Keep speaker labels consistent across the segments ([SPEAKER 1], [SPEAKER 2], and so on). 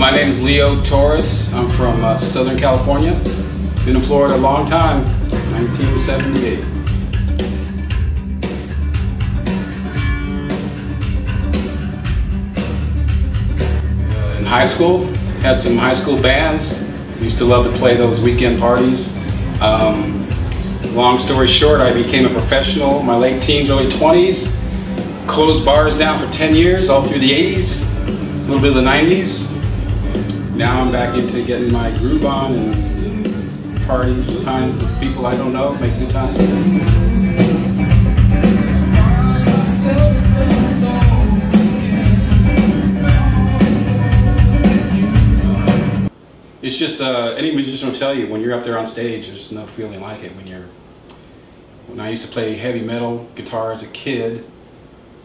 [SPEAKER 1] my name is Leo Torres. I'm from uh, Southern California. Been in Florida a long time, 1978. Uh, in high school, had some high school bands. Used to love to play those weekend parties. Um, long story short, I became a professional in my late teens, early 20s. Closed bars down for 10 years, all through the 80s, a little bit of the 90s. Now I'm back into getting my groove on and party time with people I don't know, good time. It's just, uh, any musician will tell you, when you're up there on stage, there's no feeling like it when you're, when I used to play heavy metal guitar as a kid,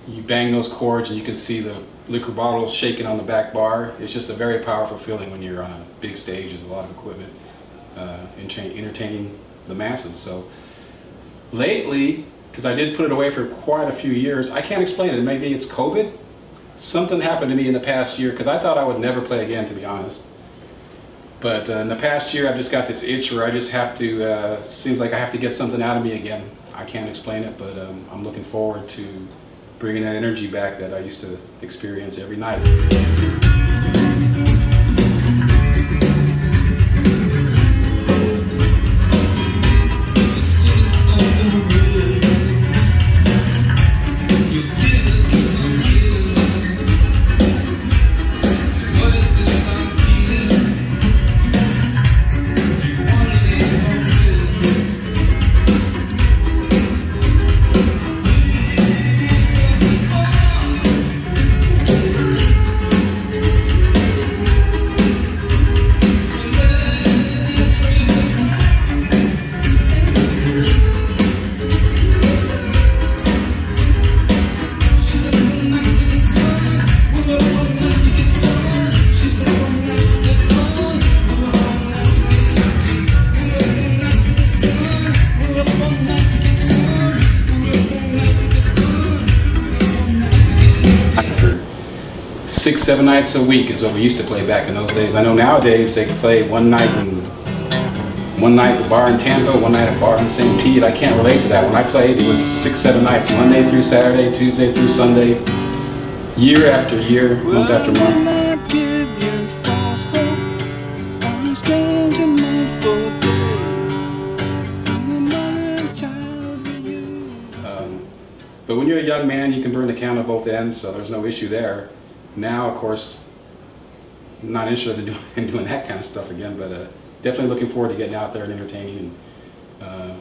[SPEAKER 1] you bang those chords and you can see the liquor bottles shaking on the back bar. It's just a very powerful feeling when you're on a big stage with a lot of equipment, uh, entertaining the masses. So lately, because I did put it away for quite a few years, I can't explain it. Maybe it's COVID. Something happened to me in the past year because I thought I would never play again, to be honest. But uh, in the past year, I've just got this itch where I just have to, uh, seems like I have to get something out of me again. I can't explain it, but um, I'm looking forward to bringing that energy back that I used to experience every night. Six, seven nights a week is what we used to play back in those days. I know nowadays they play one night in one night at a bar in Tampa, one night at a bar in St. Pete. I can't relate to that. When I played, it was six, seven nights, Monday through Saturday, Tuesday through Sunday, year after year, month after month. Um, but when you're a young man, you can burn the candle both ends, so there's no issue there. Now, of course, not interested in doing, in doing that kind of stuff again, but uh, definitely looking forward to getting out there and entertaining and, uh,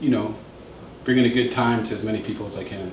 [SPEAKER 1] you know, bringing a good time to as many people as I can.